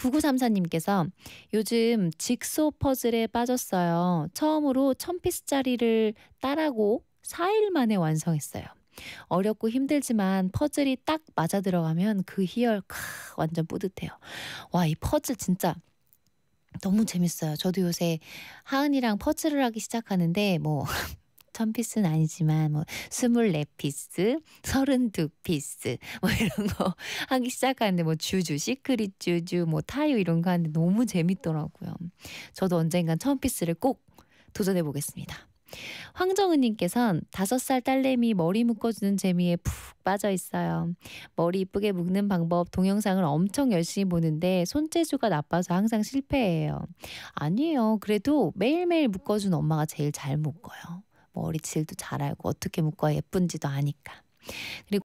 9934님께서 요즘 직소 퍼즐에 빠졌어요. 처음으로 1000 piece짜리를 따라고 4일 만에 완성했어요. 어렵고 힘들지만 퍼즐이 딱 맞아 들어가면 그 희열 크, 완전 뿌듯해요. 와, 이 퍼즐 진짜 너무 재밌어요. 저도 요새 하은이랑 퍼즐을 하기 시작하는데 뭐 천 piece는 아니지만 뭐 스물네 piece, 서른두 piece 뭐 이런 거 하기 시작하는데 뭐 주주, 시크릿 주주, 뭐 타요 이런 거 하는데 너무 재밌더라고요. 저도 언젠간 천피스를 꼭 도전해 보겠습니다. 황정은님께선 다섯 살 딸내미 머리 묶어주는 재미에 푹 빠져 있어요. 머리 이쁘게 묶는 방법 동영상을 엄청 열심히 보는데 손재주가 나빠서 항상 실패해요. 아니에요. 그래도 매일매일 묶어준 엄마가 제일 잘 묶어요. 머리 질도 잘 알고 어떻게 묶어야 예쁜지도 아니까. 그리고